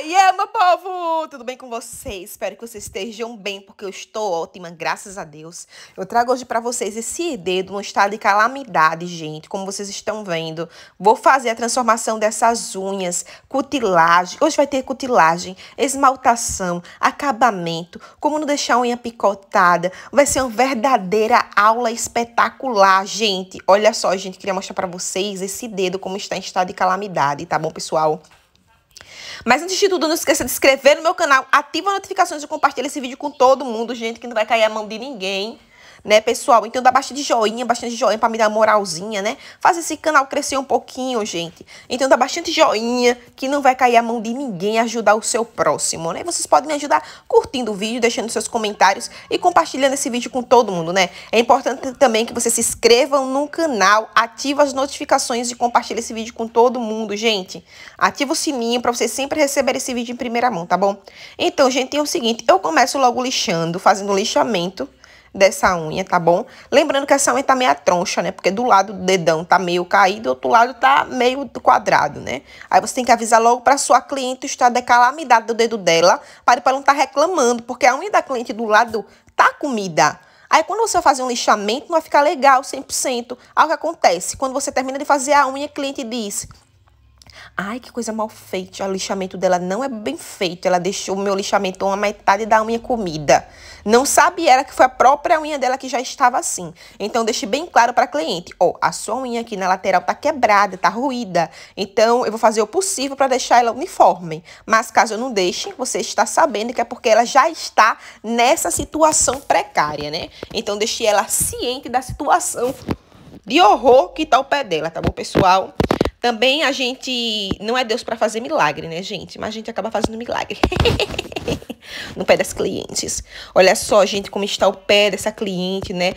E yeah, meu povo! Tudo bem com vocês? Espero que vocês estejam bem, porque eu estou ótima, graças a Deus. Eu trago hoje para vocês esse dedo no estado de calamidade, gente. Como vocês estão vendo, vou fazer a transformação dessas unhas, cutilagem. Hoje vai ter cutilagem, esmaltação, acabamento, como não deixar a unha picotada. Vai ser uma verdadeira aula espetacular, gente. Olha só, gente, queria mostrar para vocês esse dedo como está em estado de calamidade, tá bom, pessoal? Mas antes de tudo, não esqueça de se inscrever no meu canal, ativa as notificações e compartilha esse vídeo com todo mundo, gente, que não vai cair a mão de ninguém né, pessoal? Então dá bastante joinha, bastante joinha para me dar moralzinha, né? Faz esse canal crescer um pouquinho, gente. Então dá bastante joinha, que não vai cair a mão de ninguém ajudar o seu próximo, né? Vocês podem me ajudar curtindo o vídeo, deixando seus comentários e compartilhando esse vídeo com todo mundo, né? É importante também que vocês se inscrevam no canal, ativa as notificações e compartilhe esse vídeo com todo mundo, gente. Ativa o sininho para vocês sempre receberem esse vídeo em primeira mão, tá bom? Então, gente, é o seguinte, eu começo logo lixando, fazendo lixamento, dessa unha, tá bom? Lembrando que essa unha tá meio troncha, né? Porque do lado do dedão tá meio caído, do outro lado tá meio quadrado, né? Aí você tem que avisar logo para sua cliente o estado de calamidade do dedo dela, para ela não estar tá reclamando, porque a unha da cliente do lado tá comida. Aí quando você fazer um lixamento, não vai ficar legal 100%. Aí o que acontece? Quando você termina de fazer a unha, a cliente diz: Ai, que coisa mal feita. O lixamento dela não é bem feito. Ela deixou o meu lixamento uma metade da unha comida. Não sabe ela que foi a própria unha dela que já estava assim. Então, deixe bem claro para a cliente. Ó, oh, a sua unha aqui na lateral tá quebrada, tá ruída. Então, eu vou fazer o possível para deixar ela uniforme. Mas, caso eu não deixe, você está sabendo que é porque ela já está nessa situação precária, né? Então, deixe ela ciente da situação de horror que tá o pé dela, tá bom, pessoal? Também a gente não é Deus para fazer milagre, né, gente? Mas a gente acaba fazendo milagre. no pé das clientes. Olha só, gente, como está o pé dessa cliente, né?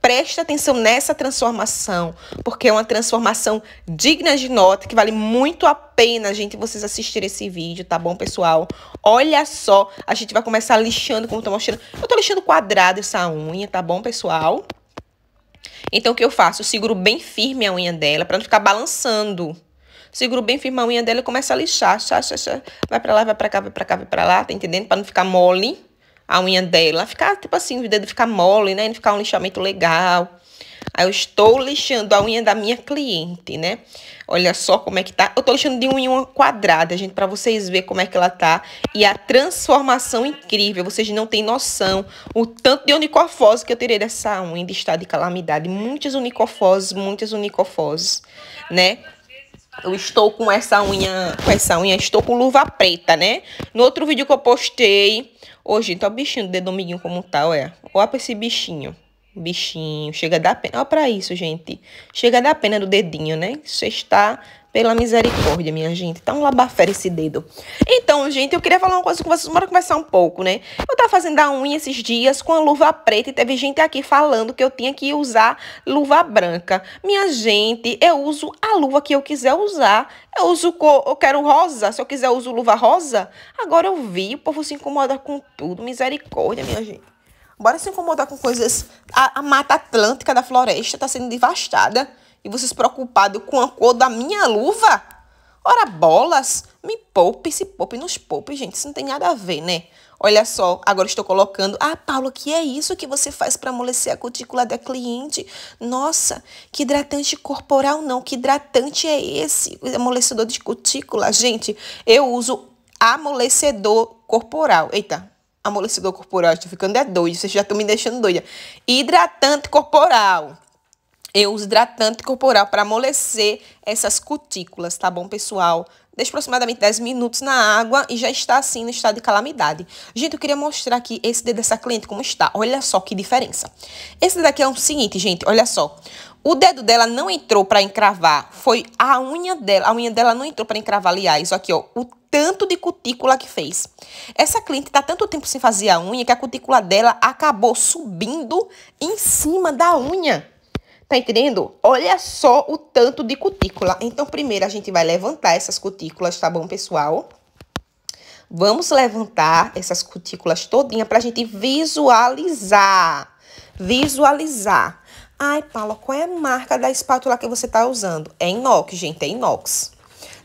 Preste atenção nessa transformação, porque é uma transformação digna de nota, que vale muito a pena, gente, vocês assistirem esse vídeo, tá bom, pessoal? Olha só, a gente vai começar lixando, como eu tô mostrando. Eu tô lixando quadrado essa unha, tá bom, pessoal? Então, o que eu faço? Eu seguro bem firme a unha dela para não ficar balançando. Seguro bem firme a unha dela e começo a lixar. Vai para lá, vai para cá, vai para cá, vai para lá, tá entendendo? Para não ficar mole a unha dela. Ficar, tipo assim, o dedo ficar mole, né? Não ficar um lixamento legal. Aí eu estou lixando a unha da minha cliente, né? Olha só como é que tá. Eu tô lixando de unha quadrada, gente, para vocês verem como é que ela tá. E a transformação incrível, vocês não têm noção o tanto de unicofose que eu tirei dessa unha de estado de calamidade. Muitas unicofoses, muitas unicofoses, né? Eu estou com essa unha, com essa unha, estou com luva preta, né? No outro vídeo que eu postei, hoje, então, o bichinho do dedo amiguinho como tá, olha. Olha pra esse bichinho. Bichinho, chega a dar pena. Olha pra isso, gente. Chega a dar pena do dedinho, né? Você está pela misericórdia, minha gente. Tá um labafera esse dedo. Então, gente, eu queria falar uma coisa com vocês. Bora conversar um pouco, né? Eu tava fazendo a unha esses dias com a luva preta e teve gente aqui falando que eu tinha que usar luva branca. Minha gente, eu uso a luva que eu quiser usar. Eu uso cor, eu quero rosa. Se eu quiser, eu uso luva rosa. Agora eu vi, o povo se incomoda com tudo. Misericórdia, minha gente. Bora se incomodar com coisas. A, a mata atlântica da floresta está sendo devastada. E vocês preocupados com a cor da minha luva? Ora, bolas! Me poupe, se poupe, nos poupe, gente. Isso não tem nada a ver, né? Olha só, agora estou colocando. Ah, Paulo, que é isso que você faz para amolecer a cutícula da cliente? Nossa, que hidratante corporal não. Que hidratante é esse? Amolecedor de cutícula. Gente, eu uso amolecedor corporal. Eita, amolecedor corporal. Estou ficando é doido, vocês já estão me deixando doida. Hidratante corporal. Eu uso hidratante corporal para amolecer essas cutículas, tá bom, pessoal? Deixa aproximadamente 10 minutos na água e já está assim no estado de calamidade. Gente, eu queria mostrar aqui esse dedo dessa cliente como está. Olha só que diferença. Esse dedo aqui é o seguinte, gente, olha só. O dedo dela não entrou para encravar, foi a unha dela. A unha dela não entrou para encravar, aliás, aqui, ó, o tanto de cutícula que fez. Essa cliente tá tanto tempo sem fazer a unha que a cutícula dela acabou subindo em cima da unha. Tá entendendo? Olha só o tanto de cutícula. Então, primeiro a gente vai levantar essas cutículas, tá bom, pessoal? Vamos levantar essas cutículas todinha pra gente visualizar. Visualizar. Ai, Paula, qual é a marca da espátula que você tá usando? É inox, gente, é inox.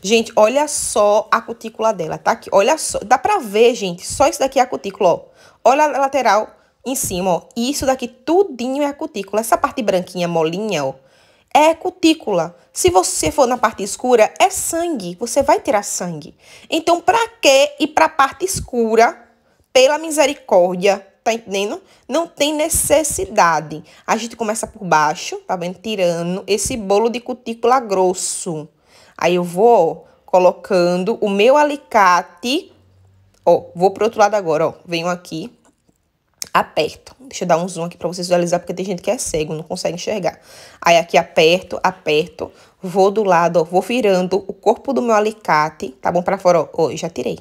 Gente, olha só a cutícula dela, tá aqui. Olha só, dá pra ver, gente, só isso daqui é a cutícula, ó. Olha a lateral em cima, ó. E isso daqui tudinho é a cutícula. Essa parte branquinha, molinha, ó, é cutícula. Se você for na parte escura, é sangue. Você vai tirar sangue. Então, pra que ir pra parte escura? Pela misericórdia, tá entendendo? Não tem necessidade. A gente começa por baixo, tá vendo? Tirando esse bolo de cutícula grosso. Aí eu vou colocando o meu alicate. Ó, vou pro outro lado agora, ó. Venho aqui, aperto. Deixa eu dar um zoom aqui para vocês visualizar, porque tem gente que é cego, não consegue enxergar. Aí aqui aperto, aperto, vou do lado, ó, vou virando o corpo do meu alicate, tá bom? Para fora, ó, ó, já tirei.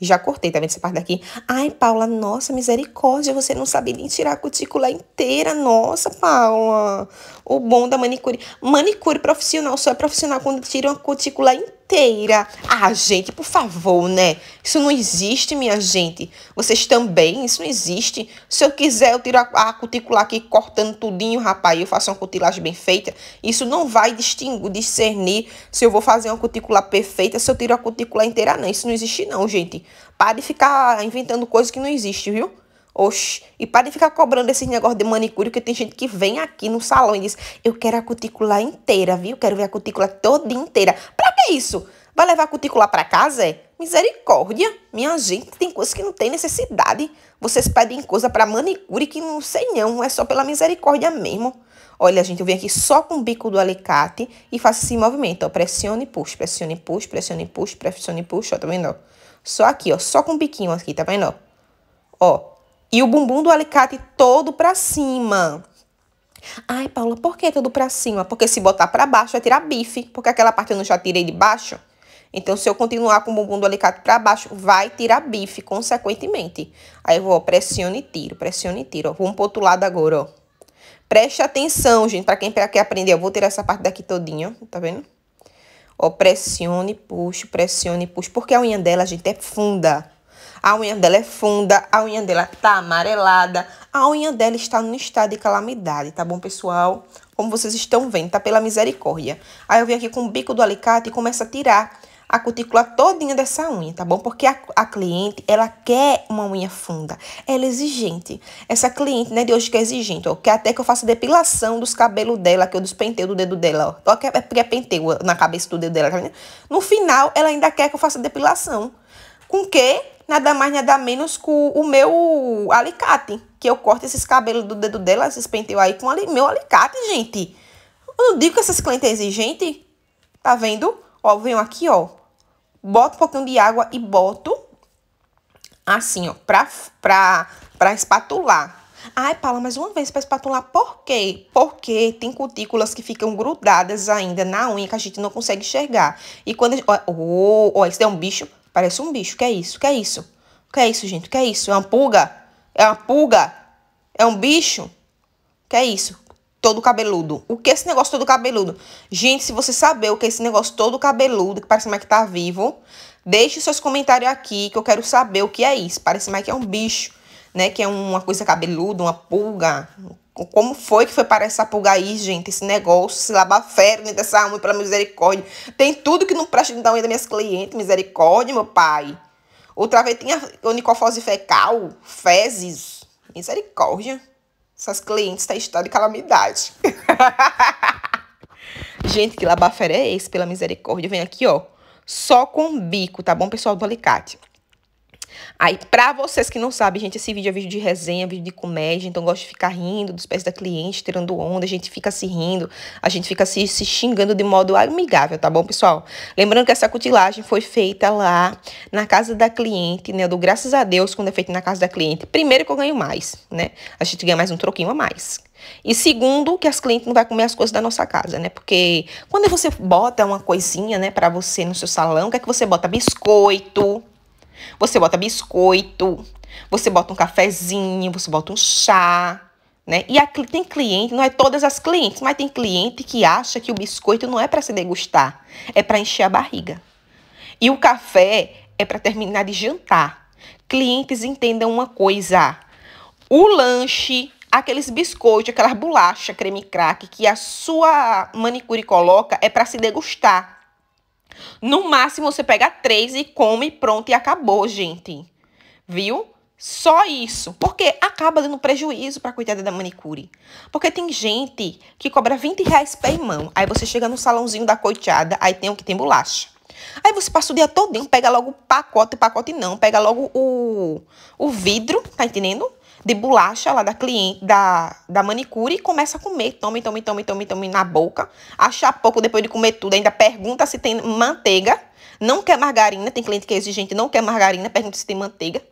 Já cortei, tá vendo essa parte daqui? Ai, Paula, nossa, misericórdia, você não sabe nem tirar a cutícula inteira. Nossa, Paula. O bom da manicure. Manicure profissional só é profissional quando tira uma cutícula inteira inteira. Ah, gente, por favor, né? Isso não existe, minha gente. Vocês também, isso não existe. Se eu quiser, eu tiro a, a cutícula aqui cortando tudinho, rapaz, eu faço uma cutilagem bem feita. Isso não vai distinguir, discernir se eu vou fazer uma cutícula perfeita, se eu tiro a cutícula inteira, não. Isso não existe, não, gente. Para de ficar inventando coisas que não existem, viu? Oxi, e para de ficar cobrando esses negócios de manicure, que tem gente que vem aqui no salão e diz: Eu quero a cutícula inteira, viu? Quero ver a cutícula toda inteira. Pra que isso? Vai levar a cutícula para casa? É? Misericórdia. Minha gente, tem coisas que não tem necessidade. Vocês pedem coisa para manicure que não sei não, é só pela misericórdia mesmo. Olha, gente, eu venho aqui só com o bico do alicate e faço esse movimento, ó. Pressione e puxa, pressione e puxa, pressione e puxa, pressione e puxa, ó, tá vendo? Só aqui, ó, só com o biquinho aqui, tá vendo? Ó, e o bumbum do alicate todo para cima. Ai, Paula, por que todo para cima? Porque se botar para baixo vai tirar bife, porque aquela parte eu não já tirei de baixo. Então, se eu continuar com o bumbum do alicate para baixo, vai tirar bife, consequentemente. Aí eu vou, ó, pressione e tiro, pressione e tiro. Ó. Vamos pro outro lado agora, ó. Preste atenção, gente, para quem quer aprender. Eu vou tirar essa parte daqui todinha, tá vendo? Ó, pressione, puxe, pressione, puxe. Porque a unha dela, gente, é funda. A unha dela é funda, a unha dela tá amarelada, a unha dela está no estado de calamidade, tá bom, pessoal? Como vocês estão vendo, tá pela misericórdia. Aí eu venho aqui com o bico do alicate e começo a tirar a cutícula todinha dessa unha, tá bom? Porque a, a, cliente, ela quer uma unha funda, ela é exigente. Essa cliente, né, de hoje que é exigente, ó, quer até que eu faça depilação dos cabelos dela, que eu despenteio do dedo dela, ó. É porque é penteio na cabeça do dedo dela, tá vendo? No final, ela ainda quer que eu faça depilação. Com que nada mais, nada menos com o meu alicate. Que eu corto esses cabelos do dedo dela, esses penteios aí com o meu alicate, gente. Eu não digo que essas clientes é exigente. Tá vendo? Ó, venho aqui, ó. Boto um pouquinho de água e boto assim, ó, pra, pra, pra espatular. Ai, Paula, mas uma vez para espatular, por quê? Porque tem cutículas que ficam grudadas ainda na unha que a gente não consegue enxergar. E quando. Ó, oh, oh, esse é um bicho. Parece um bicho. Que é isso? Que é isso? Que é isso, gente? Que é isso? É uma pulga? É uma pulga? É um bicho? Que é isso? Todo cabeludo. O que é esse negócio todo cabeludo? Gente, se você saber o que é esse negócio todo cabeludo, que parece mais que tá vivo, deixe seus comentários aqui, que eu quero saber o que é isso. Parece mais que é um bicho, né? Que é uma coisa cabeluda, uma pulga, como foi que foi para essa pulga aí, gente? Esse negócio, se dentro dessa unha, pela misericórdia. Tem tudo que não presta da unha das minhas clientes, misericórdia, meu pai. Outra vez tinha onicofose fecal, fezes, misericórdia. Essas clientes estão em estado de calamidade. gente, que labafera é esse, pela misericórdia? Vem aqui, ó. Só com bico, tá bom, pessoal do alicate. Aí, pra vocês que não sabem, gente, esse vídeo é vídeo de resenha, vídeo de comédia, então gosto de ficar rindo dos pés da cliente, tirando onda, a gente fica se rindo, a gente fica se, se xingando de modo amigável, tá bom, pessoal? Lembrando que essa cutilagem foi feita lá na casa da cliente, né? Do graças a Deus, quando é feita na casa da cliente. Primeiro que eu ganho mais, né? A gente ganha mais um troquinho a mais. E segundo, que as clientes não vai comer as coisas da nossa casa, né? Porque quando você bota uma coisinha, né, para você no seu salão, o que é que você bota? Biscoito, você bota biscoito, você bota um cafezinho, você bota um chá, né? E tem cliente, não é todas as clientes, mas tem cliente que acha que o biscoito não é para se degustar, é para encher a barriga. E o café é para terminar de jantar. Clientes entendam uma coisa: o lanche, aqueles biscoitos, aquelas bolachas, creme crack que a sua manicure coloca é para se degustar. No máximo, você pega três e come, pronto, e acabou, gente. Viu? Só isso. Porque acaba dando prejuízo para cuidar da manicure. Porque tem gente que cobra 20 reais per mão. Aí você chega no salãozinho da coiteada, aí tem o que tem bolacha. Aí você passa o dia todinho, pega logo o pacote, pacote não, pega logo o, o vidro, tá entendendo? De bolacha lá da cliente, da, da manicure e começa a comer. Tome, tome, tome, tome, tome na boca. Acha pouco depois de comer tudo, ainda pergunta se tem manteiga. Não quer margarina, tem cliente que é exigente, não quer margarina, pergunta se tem manteiga,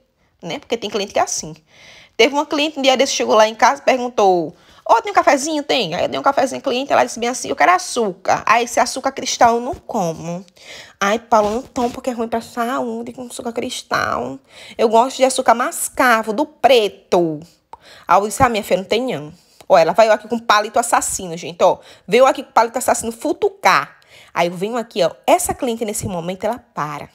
né? Porque tem cliente que é assim. Teve uma cliente um dia desse chegou lá em casa perguntou: Ô, oh, tem um cafezinho? Tem. Aí eu dei um cafezinho cliente, ela disse bem assim, eu quero açúcar. Aí esse açúcar cristal eu não como. Ai, Paulo, não tomo porque é ruim pra saúde com açúcar cristal. Eu gosto de açúcar mascavo, do preto. Aí eu disse, ah, minha filha, não tem não. Ó, ela veio aqui com palito assassino, gente, ó. Veio aqui com palito assassino futucar. Aí eu venho aqui, ó. Essa cliente, nesse momento, ela para.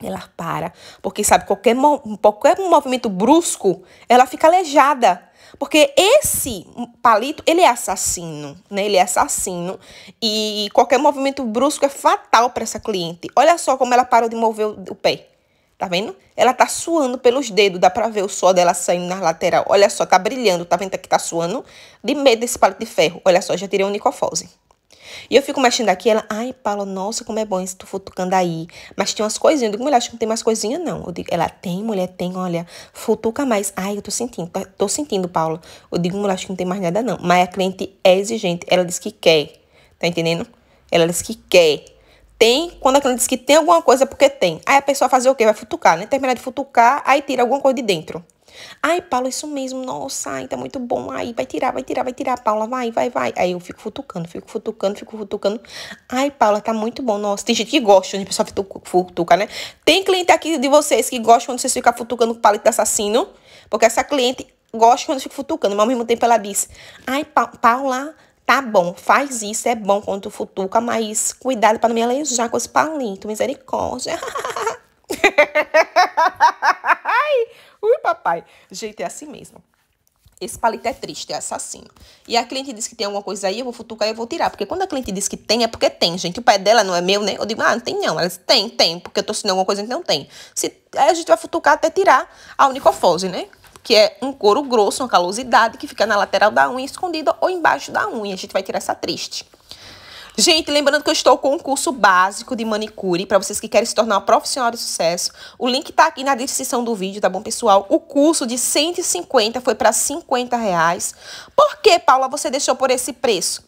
Ela para. Porque, sabe, qualquer, qualquer movimento brusco, ela fica aleijada. Porque esse palito, ele é assassino, né? Ele é assassino e qualquer movimento brusco é fatal para essa cliente. Olha só como ela parou de mover o, pé. Tá vendo? Ela tá suando pelos dedos, dá pra ver o suor dela saindo na lateral. Olha só, tá brilhando, tá vendo que tá suando? De medo desse palito de ferro. Olha só, já tirei o nicofose. E eu fico mexendo aqui, ela, ai, Paula, nossa, como é bom isso, tu futucando aí. Mas tem umas coisinhas, eu digo, mulher, acho que não tem mais coisinha, não. Eu digo, ela tem, mulher, tem, olha, futuca mais. Ai, eu tô sentindo, tô sentindo, Paula. Eu digo, mulher, acho que não tem mais nada, não. Mas a cliente é exigente, ela diz que quer, tá entendendo? Ela diz que quer. Tem, quando a cliente diz que tem alguma coisa, é porque tem. Aí a pessoa fazer o quê? Vai futucar, né? Terminar de futucar, aí tira alguma coisa de dentro. Ai, Paula, isso mesmo, nossa, ai, tá muito bom. Aí, vai tirar, vai tirar, vai tirar, Paula, vai, vai, vai. Aí eu fico futucando, fico futucando, fico futucando. Ai, Paula, tá muito bom. Nossa, tem gente que gosta, a pessoa futuca, né? Tem cliente aqui de vocês que gosta quando vocês ficam futucando o palito assassino, porque essa cliente gosta quando eu fico futucando, mas ao mesmo tempo ela diz: Ai, pa Paula, tá bom, faz isso, é bom quando tu futuca, mas cuidado para não me aleijar com esse palito, misericórdia. Ui, papai. Gente, é assim mesmo. Esse palito é triste, é assassino. E a cliente diz que tem alguma coisa aí, eu vou futucar e eu vou tirar. Porque quando a cliente diz que tem, é porque tem, gente. O pé dela não é meu, né? Eu digo, ah, não tem não. Ela diz, tem, tem, porque eu tô sentindo alguma coisa, então tem. Se, aí a gente vai futucar até tirar a unicofose, né? Que é um couro grosso, uma calosidade, que fica na lateral da unha, escondida ou embaixo da unha. A gente vai tirar essa triste. Gente, lembrando que eu estou com um curso básico de manicure para vocês que querem se tornar uma profissional de sucesso. O link está aqui na descrição do vídeo, tá bom, pessoal? O curso de 150 foi para 50 reais. Por que, Paula, você deixou por esse preço?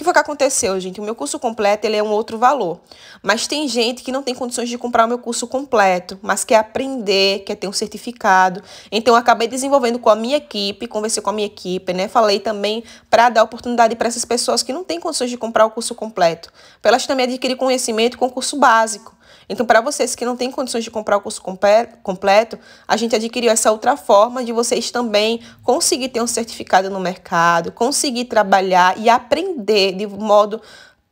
Que foi que aconteceu, gente? O meu curso completo ele é um outro valor. Mas tem gente que não tem condições de comprar o meu curso completo, mas quer aprender, quer ter um certificado. Então, acabei desenvolvendo com a minha equipe, conversei com a minha equipe, né? Falei também para dar oportunidade para essas pessoas que não têm condições de comprar o curso completo, para elas também adquirir conhecimento com o curso básico. Então, para vocês que não têm condições de comprar o curso completo, a gente adquiriu essa outra forma de vocês também conseguir ter um certificado no mercado, conseguir trabalhar e aprender de modo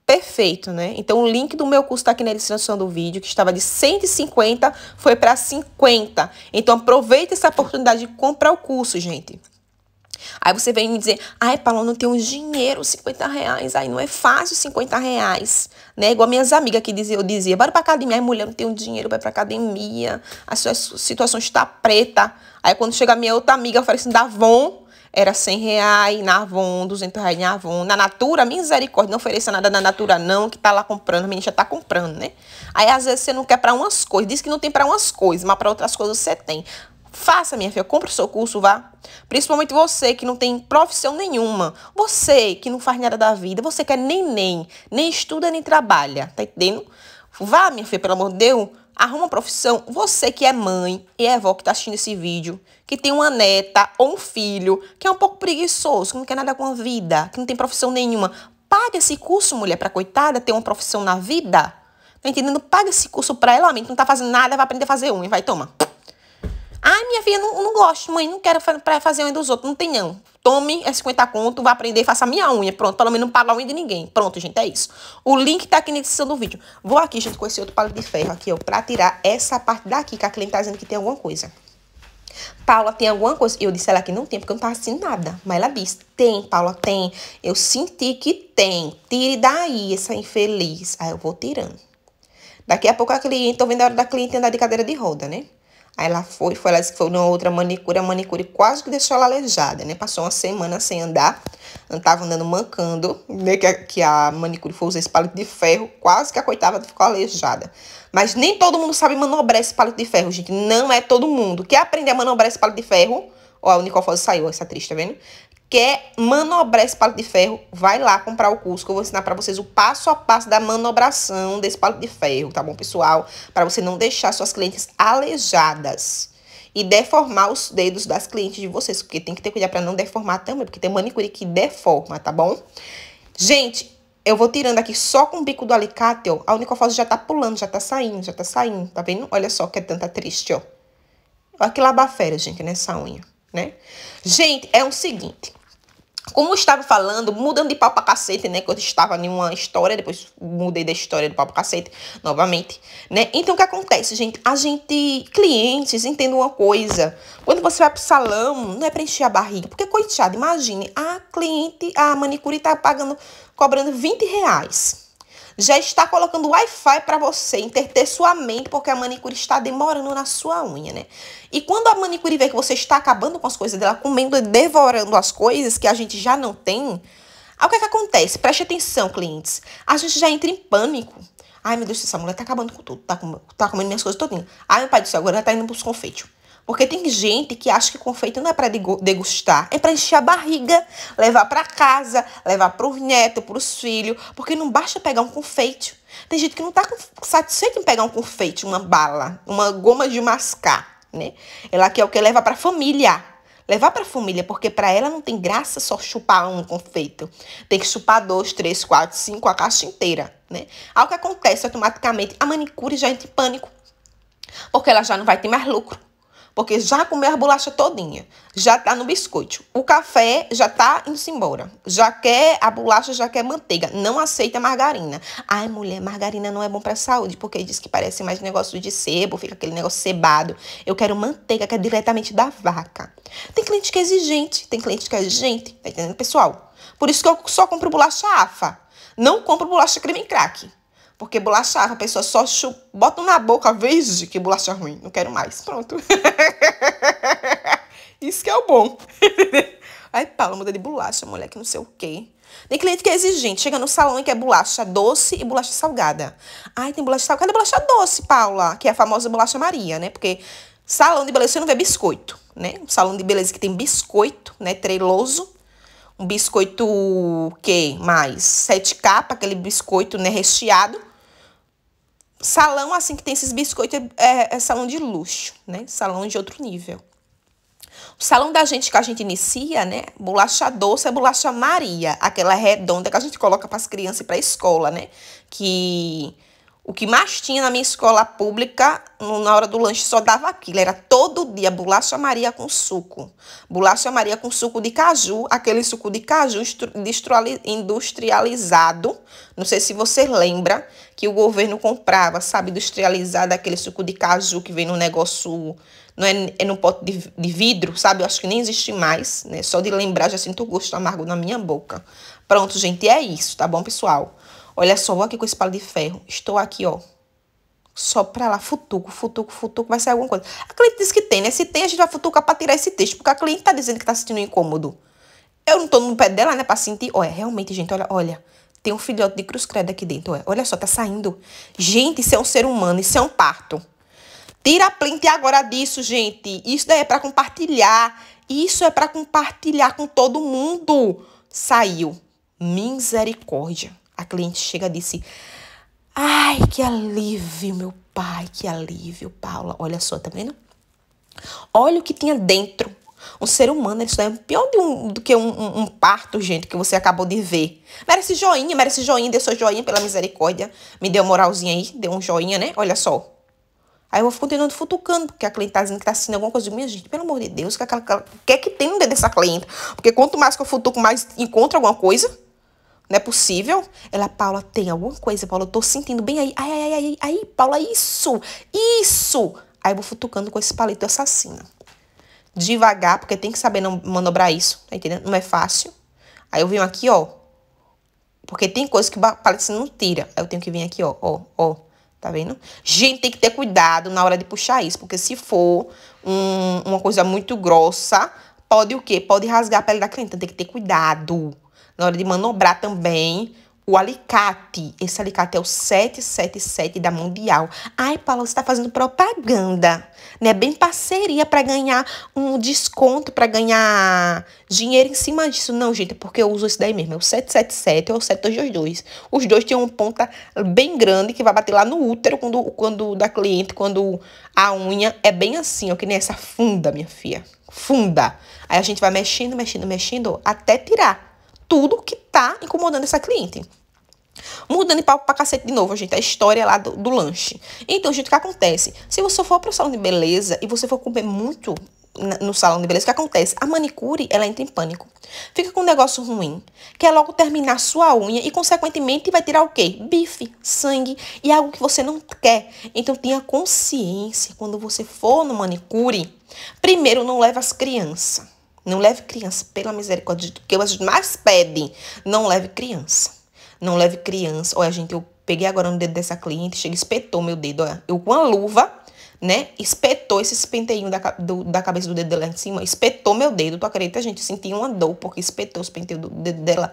perfeito, né? Então, o link do meu curso está aqui na descrição do vídeo, que estava de 150, foi para 50. Então, aproveita essa oportunidade de comprar o curso, gente. Aí você vem me dizer, ai, Paulo, não tenho dinheiro, 50 reais. Aí não é fácil 50 reais. Né? Igual minhas amigas que diziam, eu dizia, bora pra academia. Ai, mulher, não tenho dinheiro, vai pra academia. A sua situação está preta. Aí quando chega a minha outra amiga oferecendo da Avon, era 100 reais na Avon, 200 reais na Avon. Na Natura, misericórdia, não ofereça nada na Natura não, que tá lá comprando, a menina já tá comprando, né? Aí às vezes você não quer para umas coisas, diz que não tem para umas coisas, mas para outras coisas você tem. Faça, minha filha, compre o seu curso, vá. Principalmente você que não tem profissão nenhuma. Você que não faz nada da vida. Você que é nem nem, nem estuda nem trabalha. Tá entendendo? Vá, minha filha, pelo amor de Deus. Arruma uma profissão. Você que é mãe e é avó que tá assistindo esse vídeo, que tem uma neta ou um filho que é um pouco preguiçoso, que não quer nada com a vida, que não tem profissão nenhuma. Paga esse curso, mulher, pra coitada ter uma profissão na vida. Tá entendendo? Paga esse curso pra ela, mãe, que não tá fazendo nada, vai aprender a fazer unha. Vai, toma. Ai, minha filha, não, não gosto, mãe, não quero para fazer unha dos outros. Não tem, não. Tome é 50 conto, vá aprender, faça a minha unha. Pronto, pelo menos não paga a unha de ninguém. Pronto, gente, é isso. O link tá aqui na descrição do vídeo. Vou aqui, gente, com esse outro palito de ferro aqui, ó, pra tirar essa parte daqui, que a cliente tá dizendo que tem alguma coisa. Paula, tem alguma coisa? Eu disse ela que não tem, porque eu não tava sentindo nada. Mas ela disse, tem, Paula, tem. Eu senti que tem. Tire daí essa infeliz. Aí eu vou tirando. Daqui a pouco a cliente, tô vendo a hora da cliente andar de cadeira de roda, né? Aí ela foi, foi ela disse que foi numa outra manicure, a manicure quase que deixou ela aleijada, né? Passou uma semana sem andar, não tava andando mancando, né? Que a, que a manicure foi usar esse palito de ferro, quase que a coitada ficou aleijada. Mas nem todo mundo sabe manobrar esse palito de ferro, gente. Não é todo mundo. Quer aprender a manobrar esse palito de ferro? Ó, a Unicofose saiu, essa atriz, tá vendo? Quer manobrar esse palito de ferro, vai lá comprar o curso que eu vou ensinar para vocês o passo a passo da manobração desse palito de ferro, tá bom, pessoal? Para você não deixar suas clientes aleijadas e deformar os dedos das clientes de vocês, porque tem que ter cuidado para não deformar também, porque tem manicure que deforma, tá bom? Gente, eu vou tirando aqui só com o bico do alicate, ó. A unicofose já tá pulando, já tá saindo, já tá saindo, tá vendo? Olha só que é tanta triste, ó. Olha que labafera, gente, nessa unha, né? Gente, é o seguinte. Como eu estava falando, mudando de pau pra cacete, né? Que eu estava em uma história, depois mudei da história do pau pra cacete novamente, né? Então, o que acontece, gente? A gente, clientes, entendam uma coisa. Quando você vai pro salão, não é pra encher a barriga. Porque, coitado, imagine, a cliente, a manicure tá pagando, cobrando 20 reais já está colocando Wi-Fi para você interter sua mente, porque a manicure está demorando na sua unha, né? E quando a manicure vê que você está acabando com as coisas dela, comendo e devorando as coisas que a gente já não tem, aí o que, é que acontece? Preste atenção, clientes. A gente já entra em pânico. Ai, meu Deus, essa mulher tá acabando com tudo, tá, tá comendo minhas coisas todinhas. Ai, meu pai do céu, agora ela tá indo pros confeitos. Porque tem gente que acha que confeito não é para degustar, é para encher a barriga, levar para casa, levar para os netos, para os filhos, porque não basta pegar um confeito. Tem gente que não está satisfeita em pegar um confeito, uma bala, uma goma de mascar, né? Ela quer o que leva para a família. Levar para a família, porque para ela não tem graça só chupar um confeito. Tem que chupar dois, três, quatro, cinco, a caixa inteira, né? Aí o que acontece automaticamente, a manicure já entra em pânico. Porque ela já não vai ter mais lucro porque já comeu a bolacha todinha, já tá no biscoito. O café já tá indo embora, já quer a bolacha, já quer manteiga, não aceita margarina. Ai, mulher, margarina não é bom pra saúde, porque diz que parece mais negócio de sebo, fica aquele negócio cebado. Eu quero manteiga, que é diretamente da vaca. Tem cliente que é exigente, tem cliente que é exigente, tá entendendo, pessoal? Por isso que eu só compro bolacha AFA. Não compro bolacha creme crack. Porque bolacha, a pessoa só chupa, bota na boca, veja que bolacha ruim. Não quero mais. Pronto. Isso que é o bom. Aí, Paula, muda de bolacha, mulher, que não sei o quê. Tem cliente que é exigente. Chega no salão e quer bolacha doce e bolacha salgada. Ai, tem bolacha salgada. Cadê bolacha doce, Paula? Que é a famosa bolacha Maria, né? Porque salão de beleza você não vê biscoito, né? Um salão de beleza que tem biscoito, né? Treloso um biscoito que mais sete capas, aquele biscoito né, recheado. Salão, assim, que tem esses biscoitos, é, é, é salão de luxo, né? Salão de outro nível. O salão da gente que a gente inicia, né? Bolacha doce é bolacha Maria, aquela redonda que a gente coloca para as crianças para a escola, né? Que o que mais tinha na minha escola pública, na hora do lanche, só dava aquilo. Era todo dia bolacha Maria com suco. Bolacha Maria com suco de caju, aquele suco de caju industrializado. Não sei se você lembra que o governo comprava, sabe, industrializado, aquele suco de caju que vem no negócio, não é, é no pote de, de vidro, sabe? Eu acho que nem existe mais, né? Só de lembrar já sinto o gosto amargo na minha boca. Pronto, gente, é isso, tá bom, pessoal? Olha só, vou aqui com esse palo de ferro. Estou aqui, ó. Só pra lá, futuco, futuco, futuco, vai sair alguma coisa. A cliente disse que tem, né? Se tem, a gente vai futucar pra tirar esse texto, porque a cliente tá dizendo que tá sentindo incômodo. Eu não tô no pé dela, né, pra sentir. Olha, realmente, gente, olha, olha. Tem um filhote de cruz credo aqui dentro, olha. Olha só, tá saindo. Gente, isso é um ser humano, isso é um parto. Tira a print agora disso, gente. Isso daí é pra compartilhar. Isso é pra compartilhar com todo mundo. Saiu. Misericórdia. A cliente chega e disse: Ai, que alívio, meu pai, que alívio, Paula. Olha só, tá vendo? Olha o que tinha dentro. Um ser humano, isso é pior um, do que um, um, um, parto, gente, que você acabou de ver. Merece joinha, merece joinha, dê seu joinha pela misericórdia. Me deu moralzinha aí, deu um joinha, né? Olha só. Aí eu vou continuando futucando, porque a cliente tá dizendo que tá assistindo alguma coisa. Minha gente, pelo amor de Deus, o que, que é que tem dedo dessa cliente? Porque quanto mais que eu futuco, mais encontro alguma coisa. Não é possível? Ela, Paula, tem alguma coisa, Paula, eu tô sentindo bem aí. Ai, ai, ai, ai, aí, Paula, isso, isso. Aí eu vou futucando com esse palito assassino. Devagar, porque tem que saber manobrar isso, tá entendendo? Não é fácil. Aí eu venho aqui, ó. Porque tem coisa que o palito não tira. Aí eu tenho que vir aqui, ó, ó, ó. Tá vendo? Gente, tem que ter cuidado na hora de puxar isso, porque se for um, uma coisa muito grossa, pode o quê? Pode rasgar a pele da cliente. Então, tem que ter cuidado na hora de manobrar também o alicate. Esse alicate é o 777 da Mundial. Ai, Paula, você está fazendo propaganda, né? Bem parceria para ganhar um desconto, para ganhar dinheiro em cima disso. Não, gente, é porque eu uso esse daí mesmo. É o 777 ou o 7222. Os dois têm uma ponta bem grande que vai bater lá no útero quando, quando da cliente, quando a unha é bem assim, ó, que nem essa funda, minha filha. Funda. Aí a gente vai mexendo, mexendo, mexendo até tirar tudo que tá incomodando essa cliente. Mudando de palco pra cacete de novo, gente, a história lá do, do lanche. Então, gente, o que acontece? Se você for pro salão de beleza e você for comer muito no salão de beleza, o que acontece? A manicure, ela entra em pânico. Fica com um negócio ruim. Quer logo terminar sua unha e, consequentemente, vai tirar o quê? Bife, sangue e algo que você não quer. Então, tenha consciência quando você for no manicure. Primeiro, não leve as crianças. Não leve criança, pela misericórdia, que vocês mais pedem. Não leve criança não leve criança. Olha, gente, eu peguei agora no dedo dessa cliente, chega espetou meu dedo, olha. Eu com a luva, né, espetou esse penteinho da, do, da cabeça do dedo dela em cima, espetou meu dedo. Tu acredita, gente? Senti uma dor porque espetou os penteios do dedo dela.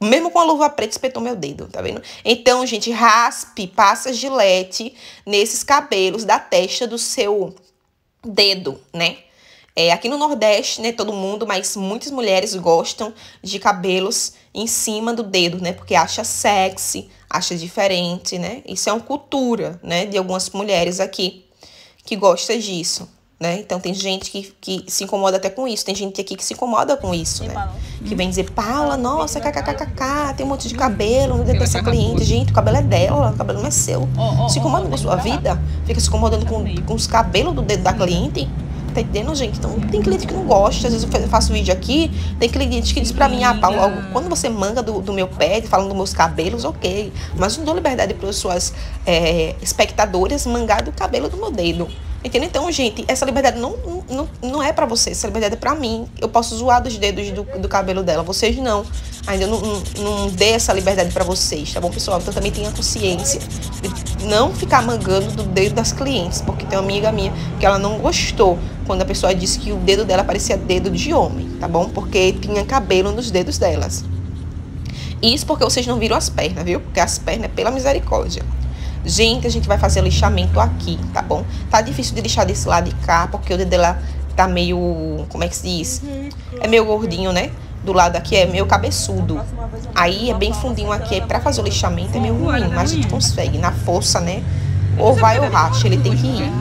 Mesmo com a luva preta, espetou meu dedo, tá vendo? Então, gente, raspe, passa gilete nesses cabelos da testa do seu dedo, né? É, aqui no Nordeste, né, todo mundo, mas muitas mulheres gostam de cabelos em cima do dedo, né? Porque acha sexy, acha diferente, né? Isso é uma cultura, né, de algumas mulheres aqui que gosta disso, né? Então tem gente que, que se incomoda até com isso, tem gente aqui que se incomoda com isso, né? Que vem dizer, Paula, nossa, kkkk, tem um monte de cabelo no dedo dessa cliente. Gente, o cabelo é dela, o cabelo não é seu. Se incomoda com a sua vida, fica se incomodando com, com os cabelos do dedo da cliente tá entendendo, gente? Então, tem cliente que não gosta. Às vezes eu faço vídeo aqui, tem cliente que diz pra mim, ah, Paulo, quando você manga do, do meu pé, falando dos meus cabelos, ok. Mas não dou liberdade para suas é, espectadoras mangar do cabelo do meu dedo. Entendeu? Então, gente, essa liberdade não, não, não é para você, essa liberdade é para mim. Eu posso zoar dos dedos do, do cabelo dela, vocês não. Ainda não, não, não dei essa liberdade para vocês, tá bom, pessoal? Então também tenha consciência de não ficar mangando do dedo das clientes, porque tem uma amiga minha que ela não gostou quando a pessoa disse que o dedo dela parecia dedo de homem, tá bom? Porque tinha cabelo nos dedos delas. Isso porque vocês não viram as pernas, viu? Porque as pernas pela misericórdia. Gente, a gente vai fazer lixamento aqui, tá bom? Tá difícil de lixar desse lado de cá, porque o dedo dela tá meio. Como é que se diz? É meio gordinho, né? Do lado aqui é meio cabeçudo. Aí é bem fundinho aqui. Pra fazer o lixamento é meio ruim, mas a gente consegue. Na força, né? Ou vai ou racha, ele tem que ir.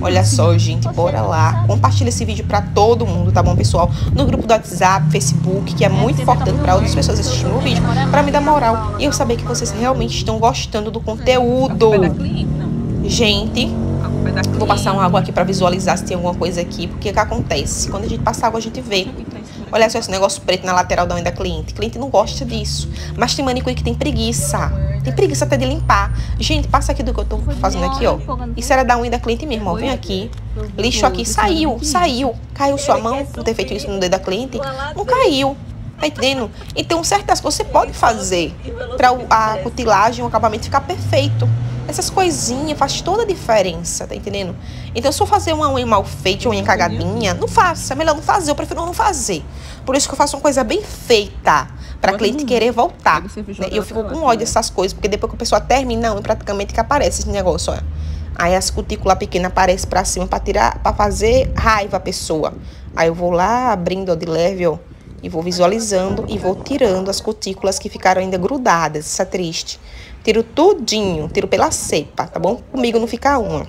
Olha só, gente, bora lá. Compartilha esse vídeo para todo mundo, tá bom, pessoal? No grupo do WhatsApp, Facebook, que é muito importante para outras pessoas assistirem o vídeo, para me dar moral e eu saber que vocês realmente estão gostando do conteúdo. Gente, vou passar uma água aqui para visualizar se tem alguma coisa aqui, porque o que acontece? Quando a gente passa água, a gente vê. Olha só esse negócio preto na lateral da unha da cliente. Cliente não gosta disso. Mas tem manicure que tem preguiça. Tem preguiça até de limpar. Gente, passa aqui do que eu tô fazendo aqui, ó. Isso era da unha da cliente mesmo, ó. Vem aqui. Lixo aqui. Saiu, saiu. Caiu sua mão por ter feito isso no dedo da cliente? Não caiu. Tá entendendo? Então, certas coisas você pode fazer para a cutilagem, o acabamento ficar perfeito. Essas coisinhas faz toda a diferença, tá entendendo? Então, se eu fazer uma unha mal feita, uma unha cagadinha, não faça. É melhor não fazer, eu prefiro não fazer. Por isso que eu faço uma coisa bem feita para cliente querer voltar. Né? E eu fico com ódio dessas coisas, porque depois que a pessoa termina, praticamente que aparece esse negócio, olha. Aí as cutículas pequenas aparecem para cima para tirar, para fazer raiva a pessoa. Aí eu vou lá abrindo ó, de leve, ó, e vou visualizando e vou tirando as cutículas que ficaram ainda grudadas. Isso é triste. Tiro tudinho, tiro pela cepa, tá bom? Comigo não fica uma.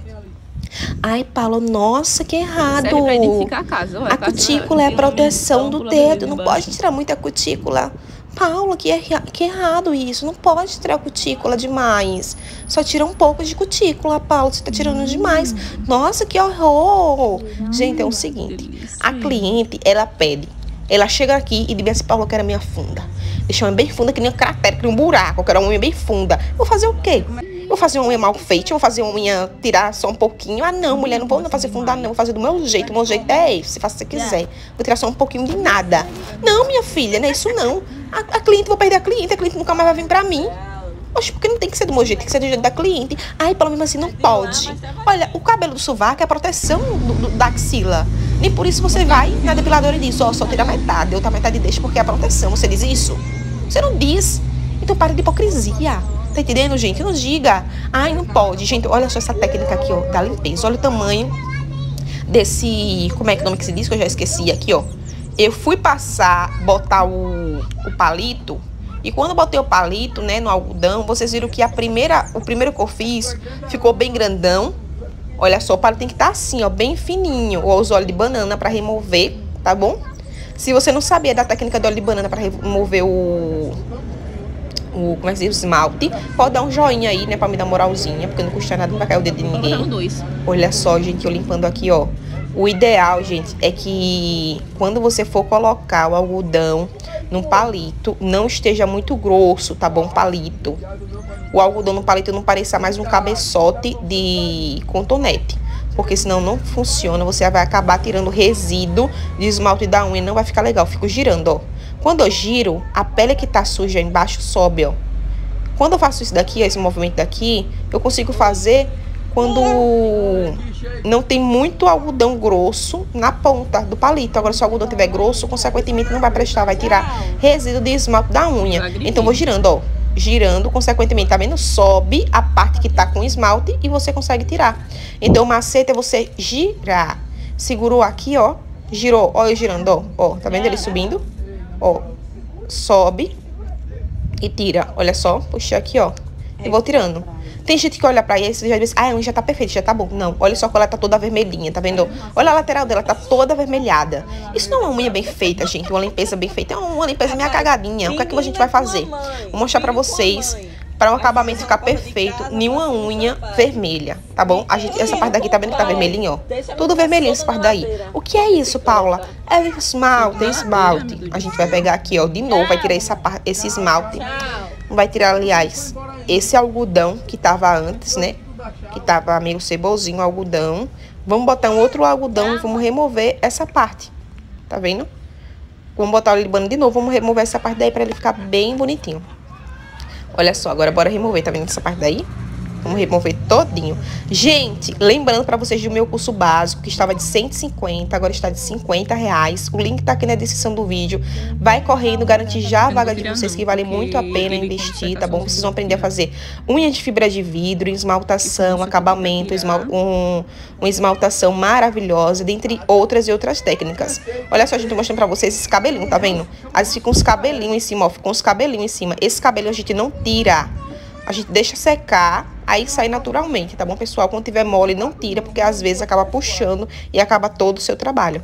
Ai, Paulo, nossa, que errado. A, casa, a cutícula é a proteção do dedo. Não pode tirar muita cutícula. Paula, que, é, que errado isso. Não pode tirar cutícula demais. Só tira um pouco de cutícula, Paula. Você tá tirando demais. Nossa, que horror. Gente, é o seguinte. A cliente, ela pede. Ela chega aqui e diz assim, Paula, eu quero a minha funda. Deixa uma bem funda, que nem um cratera, que nem um buraco. Eu quero uma unha bem funda. Vou fazer o quê? Vou fazer uma unha mal feita, vou fazer uma unha, tirar só um pouquinho. Ah, não, mulher, não vou não fazer fundar, não. Vou fazer do meu jeito. O meu jeito é esse, faça se você quiser. Vou tirar só um pouquinho de nada. Não, minha filha, não é isso não. A, a cliente, vou perder a cliente, a cliente nunca mais vai vir pra mim. Oxe, porque não tem que ser do meu jeito, tem que ser do jeito da cliente. Ai, pelo menos assim, não pode. Olha, o cabelo do sovaco é a proteção do, do, da axila. Nem por isso você vai na depiladora e diz, ó, oh, só tira metade, outra metade deixa porque é a proteção. Você diz isso? Você não diz. Então para de hipocrisia. Tá entendendo, gente? Não diga. Ai, não pode. Gente, olha só essa técnica aqui, ó, da limpeza. Olha o tamanho desse... Como é que é o nome que se diz? Que eu já esqueci aqui, ó. Eu fui passar, botar o, o palito e quando botei o palito, né, no algodão, vocês viram que a primeira, o primeiro que eu fiz ficou bem grandão. Olha só, o palito tem que estar tá assim, ó, bem fininho. Ou os óleos de banana para remover, tá bom? Se você não sabia da técnica do óleo de banana para remover o, o, como é que diz, o esmalte, pode dar um joinha aí, né, para me dar moralzinha, porque não custa nada, não vai cair o dedo de ninguém. Dois. Olha só, gente, eu limpando aqui, ó. O ideal, gente, é que quando você for colocar o algodão num palito, não esteja muito grosso, tá bom? Palito. O algodão no palito não pareça mais um cabeçote de contonete. Porque senão não funciona, você vai acabar tirando resíduo de esmalte da unha, não vai ficar legal. Fico girando, ó. Quando eu giro, a pele que tá suja embaixo sobe, ó. Quando eu faço isso daqui, esse movimento daqui, eu consigo fazer quando não tem muito algodão grosso na ponta do palito. Agora, se o algodão tiver grosso, consequentemente não vai prestar, vai tirar resíduo de esmalte da unha. Então, vou girando, ó. Girando, consequentemente, tá vendo? Sobe a parte que tá com esmalte e você consegue tirar. Então, o macete é você girar. Segurou aqui, ó. Girou, ó, eu girando, ó. Ó, tá vendo ele subindo? Ó, sobe e tira. Olha só, puxei aqui, ó. E vou tirando. Tem gente que olha pra isso e já diz, ah, a unha já tá perfeita, já tá bom. Não, olha só que ela tá toda vermelhinha, tá vendo? Olha a lateral dela, tá toda avermelhada. Isso não é uma unha bem feita, gente, uma limpeza bem feita. É uma limpeza meio cagadinha. O que é que a gente vai fazer? Vou mostrar pra vocês para o acabamento ficar perfeito, nenhuma unha vermelha, tá bom? A gente, essa parte daqui, tá vendo que tá vermelhinho, ó? Tudo vermelhinho essa parte daí. O que é isso, Paula? É esmalte, é esmalte. A gente vai pegar aqui, ó, de novo, vai tirar essa, esse esmalte. Vai tirar, aliás, esse algodão que tava antes, né? Que tava meio cebozinho, algodão. Vamos botar um outro algodão e vamos remover essa parte. Tá vendo? Vamos botar o libano de novo, vamos remover essa parte daí para ele ficar bem bonitinho. Olha só, agora bora remover, tá vendo essa parte daí? Vamos remover todinho. Gente, lembrando para vocês do meu curso básico, que estava de 150, agora está de 50 reais. O link tá aqui na descrição do vídeo. Vai correndo, garantir já a vaga de vocês, que vale muito a pena investir, tá bom? Vocês vão aprender a fazer unha de fibra de vidro, esmaltação, acabamento, esmal um, uma esmaltação maravilhosa, dentre outras e outras técnicas. Olha só, a gente mostrando para vocês esse cabelinho, tá vendo? Às vezes fica uns cabelinhos em cima, ó, fica uns cabelinhos em cima. Esse cabelinho a gente não tira. A gente deixa secar aí sai naturalmente, tá bom, pessoal? Quando tiver mole, não tira, porque às vezes acaba puxando e acaba todo o seu trabalho.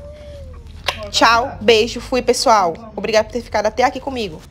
Tchau, beijo, fui, pessoal. Obrigada por ter ficado até aqui comigo.